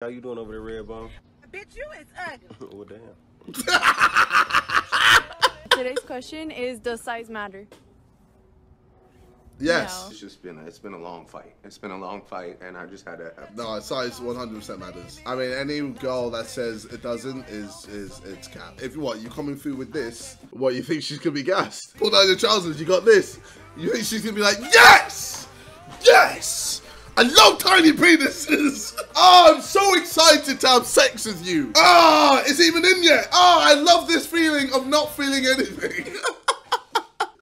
How you doing over there, Red Redbone? Bitch, you is ugly. well, damn. Today's question is Does size matter? Yes. No. It's just been a, it's been a long fight. It's been a long fight, and I just had to. Have, No, size 100% matters. I mean, any girl that says it doesn't is is it's cap. If what you coming through with this, what you think she's gonna be gassed? Pull down your trousers. You got this. You think she's gonna be like, yes, yes. I love tiny penises. Oh, I'm to have sex with you. Ah, it's even in yet. Ah, I love this feeling of not feeling anything.